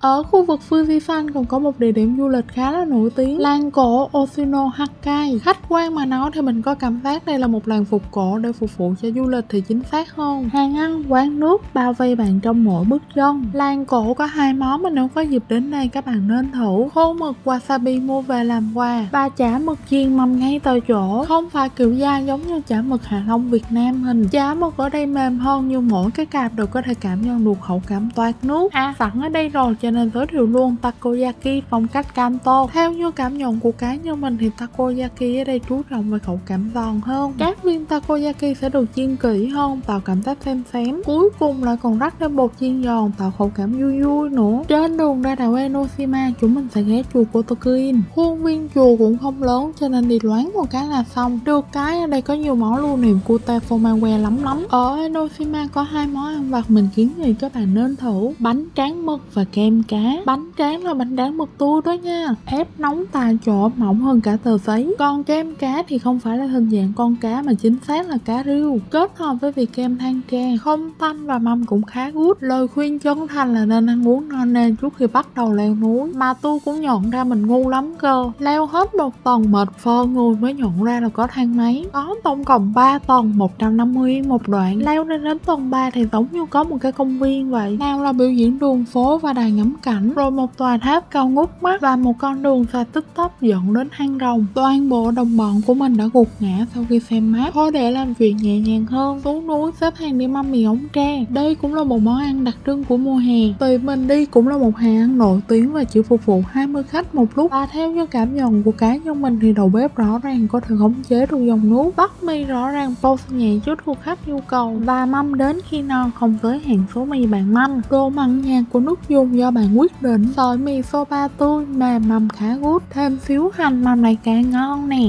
Ở khu vực Fujisan còn có một địa điểm du lịch khá là nổi tiếng Làng cổ Oshino Hakkai Khách quan mà nói thì mình có cảm giác đây là một làng phục cổ để phục vụ cho du lịch thì chính xác hơn. Hàng ăn, quán nước bao vây bạn trong mỗi bước chân Làng cổ có hai món mà nếu có dịp đến đây các bạn nên thử. Khô mực wasabi mua về làm quà Và chả mực chiên mâm ngay tại chỗ. Không phải kiểu da giống như chả mực Hạ Long Việt Nam hình. Chả mực ở đây mềm hơn nhưng mỗi cái cạp đều có thể cảm nhận được khẩu cảm toát nước. À sẵn ở đây rồi cho cho nên giới thiệu luôn takoyaki phong cách kanto. Theo như cảm nhận của cá nhân mình thì takoyaki ở đây chú trọng về khẩu cảm giòn hơn. Các viên takoyaki sẽ được chiên kỹ hơn, tạo cảm giác thêm xém. Cuối cùng lại còn rắc thêm bột chiên giòn, tạo khẩu cảm vui vui nữa. Trên đường ra đảo Enoshima, chúng mình sẽ ghé chùa Kotokuin khuôn viên chùa cũng không lớn, cho nên đi loáng một cái là xong. Được cái, ở đây có nhiều món lưu niệm của Tefomawe lắm lắm. Ở Enoshima có hai món ăn vặt mình kiến nghị các bạn nên thử bánh tráng mực và kem cá. Bánh tráng là bánh tráng mực tua đó nha. Ép nóng tại chỗ mỏng hơn cả tờ giấy. Còn kem cá thì không phải là hình dạng con cá mà chính xác là cá riêu. Kết hợp với vị kem than tre, không tanh và mâm cũng khá good. Lời khuyên chân thành là nên ăn uống no nê trước khi bắt đầu leo núi. Mà tu cũng nhận ra mình ngu lắm cơ. Leo hết một tầng mệt phơ người mới nhận ra là có thang máy. Có tổng cộng 3 tầng 150 yên một đoạn. Leo lên đến tầng 3 thì giống như có một cái công viên vậy. Nào là biểu diễn đường phố và đài ngắm cảnh. Rồi một tòa tháp cao ngút mắt và một con đường xa tích tắp dẫn đến hang rồng. Toàn bộ đồng bọn của mình đã gục ngã sau khi xem map. Thôi để làm chuyện nhẹ nhàng hơn. Xuống núi xếp hàng đi mâm mì ống tre. Đây cũng là một món ăn đặc trưng của mùa hè. Tùy mình đi cũng là một hàng ăn nổi tiếng và chỉ phục vụ 20 khách một lúc. Và theo như cảm nhận của cá nhân mình thì đầu bếp rõ ràng có thể khống chế được dòng nước. Bắt mì rõ ràng post nhẹ chút của khách nhu cầu. Và mâm đến khi no không giới hạn số mì bạn mâm. Đồ mặn nhạt của nước dùng do bạn quyết định sợi mì soba tươi mềm mầm khá gút thêm xíu hành mầm này càng ngon nè.